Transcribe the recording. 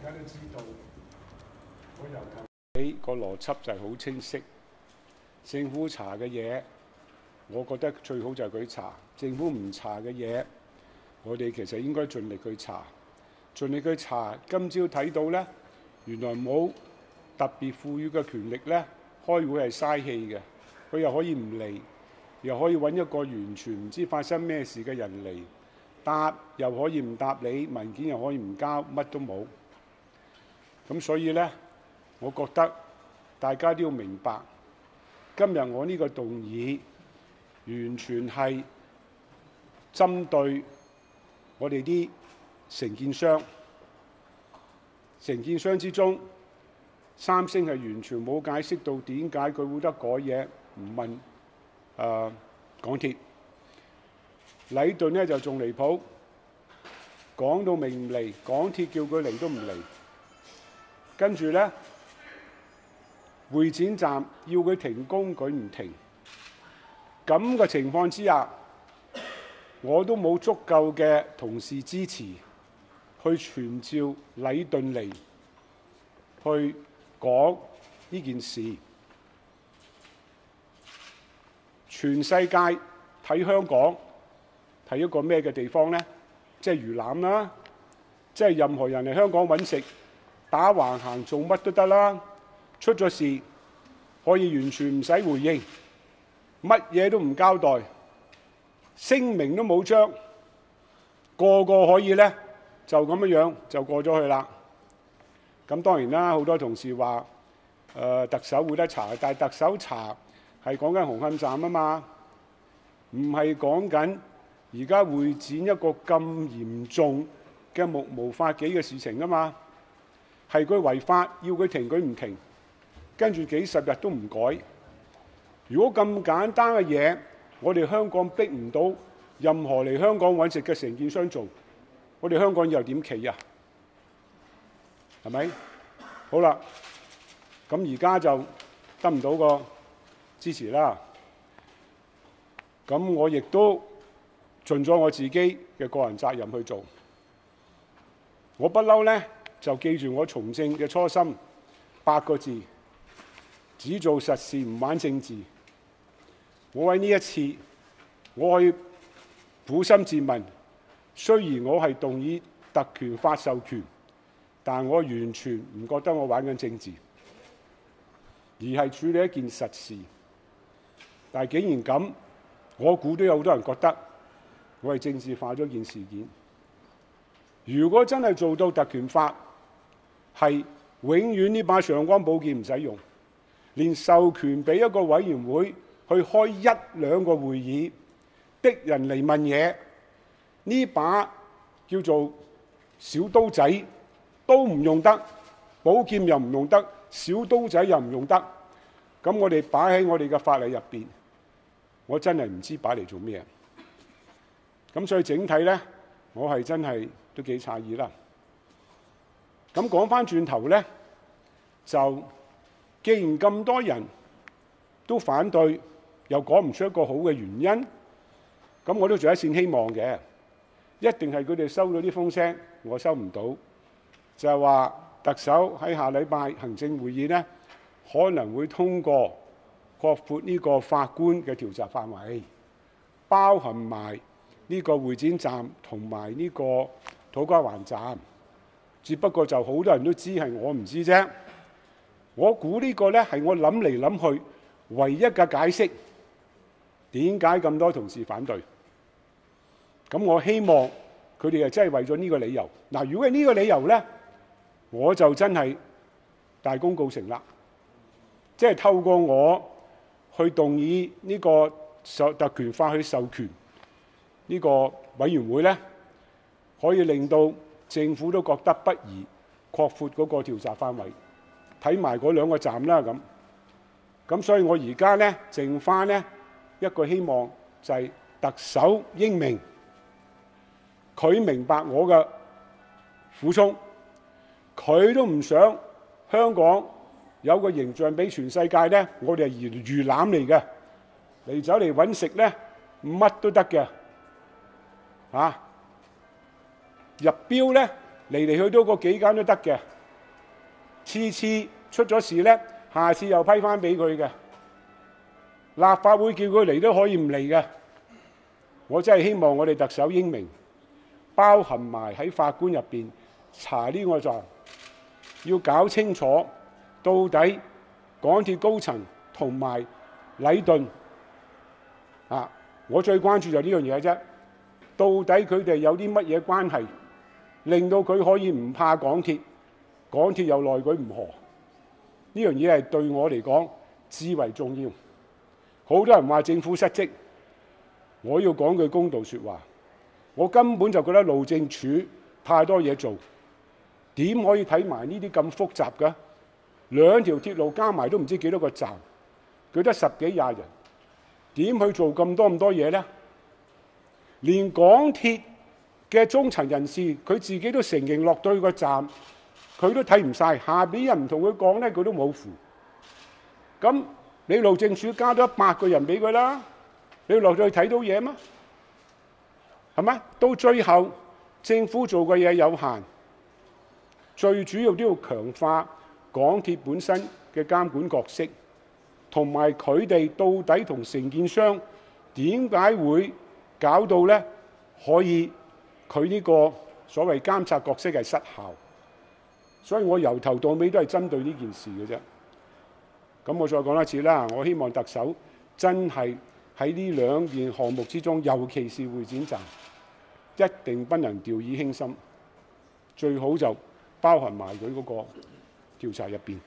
大家都知道，我由頭起個邏輯就係好清晰。政府查嘅嘢，我覺得最好就係佢查；政府唔查嘅嘢，我哋其實應該盡力去查，盡力去查。今朝睇到呢，原來冇特別賦予嘅權力呢，開會係嘥氣嘅。佢又可以唔嚟，又可以揾一個完全唔知發生咩事嘅人嚟答，又可以唔答你，文件又可以唔交，乜都冇。咁所以呢，我覺得大家都要明白，今日我呢個動議完全係針對我哋啲承建商。承建商之中，三星係完全冇解釋到點解佢會得改嘢，唔問誒、港鐵。禮頓呢就仲離譜，講到明唔嚟，港鐵叫佢嚟都唔嚟。跟住呢，會展站要佢停工，佢唔停。咁嘅情況之下，我都冇足夠嘅同事支持，去傳召禮頓嚟去講呢件事。全世界睇香港睇一個咩嘅地方呢？即係魚腩啦，即係任何人嚟香港揾食。打橫行做乜都得啦，出咗事可以完全唔使回應，乜嘢都唔交代，聲明都冇張，個個可以呢，就咁樣樣就過咗去啦。咁當然啦，好多同事話誒、特首會得查，但係特首查係講緊紅磡站啊嘛，唔係講緊而家會展一個咁嚴重嘅目無法紀嘅事情啊嘛。係佢違法，要佢停佢唔停，跟住幾十日都唔改。如果咁簡單嘅嘢，我哋香港逼唔到任何嚟香港揾食嘅承建商做，我哋香港又點企啊？係咪？好啦，咁而家就得唔到個支持啦。咁我亦都盡咗我自己嘅個人責任去做。我不嬲呢。就記住我從政嘅初心，八個字：只做實事，唔玩政治。我喺呢一次，我去苦心自問，雖然我係動議特權法授權，但我完全唔覺得我玩緊政治，而係處理一件實事。但係竟然咁，我估都有好多人覺得我係政治化咗件事件。如果真係做到特權法，係永遠呢把上官寶劍唔使用，連授權俾一個委員會去開一兩個會議，的人嚟問嘢，呢把叫做小刀仔都唔用得，寶劍又唔用得，小刀仔又唔用得，咁我哋擺喺我哋嘅法例入邊，我真係唔知擺嚟做咩。咁所以整體呢，我係真係都幾詫異啦。咁講翻轉頭呢，就既然咁多人都反對，又講唔出一個好嘅原因，咁我都仲有一線希望嘅，一定係佢哋收到啲風聲，我收唔到，就係話特首喺下禮拜行政會議呢，可能會通過擴闊呢個法官嘅調查範圍，包含埋呢個會展站同埋呢個土瓜灣站。只不過就好多人都知係我唔知啫。我估呢個呢係我諗嚟諗去唯一嘅解釋，點解咁多同事反對？咁我希望佢哋係真係為咗呢個理由。嗱，如果係呢個理由呢，我就真係大功告成啦。即係透過我去動議呢個授特權法去授權呢個委員會呢，可以令到。政府都覺得不宜擴闊嗰個調查範圍，睇埋嗰兩個站啦咁。咁所以我而家呢，剩翻呢一個希望就係特首英明，佢明白我嘅苦衷，佢都唔想香港有個形象俾全世界呢，我哋係魚魚腩嚟嘅，嚟走嚟揾食呢，乜都得嘅，啊！入標呢，嚟嚟去都嗰幾間都得嘅，次次出咗事咧，下次又批翻俾佢嘅。立法會叫佢嚟都可以唔嚟嘅。我真係希望我哋特首英明，包含埋喺法官入邊查呢個狀，要搞清楚到底港鐵高層同埋禮頓啊，我最關注就呢樣嘢啫。到底佢哋有啲乜嘢關係？令到佢可以唔怕港鐵，港鐵又奈佢唔何，呢樣嘢係對我嚟講至為重要。好多人話政府失職，我要講句公道説話，我根本就覺得路政署太多嘢做，點可以睇埋呢啲咁複雜嘅兩條鐵路加埋都唔知幾多個站，佢得十幾廿人，點去做咁多咁多嘢呢？連港鐵嘅中層人士，佢自己都承認落對個站，佢都睇唔晒。下邊人唔同佢講咧，佢都冇符。咁你路政署加咗一百個人俾佢啦，你落咗去睇到嘢嗎？係咪？到最後政府做嘅嘢有限，最主要都要強化港鐵本身嘅監管角色，同埋佢哋到底同承建商點解會搞到咧可以？佢呢個所謂監察角色係失效，所以我由頭到尾都係針對呢件事嘅啫。咁我再講一次啦，我希望特首真係喺呢兩件項目之中，尤其是會展站，一定不能掉以輕心，最好就包含埋佢嗰個調查入邊。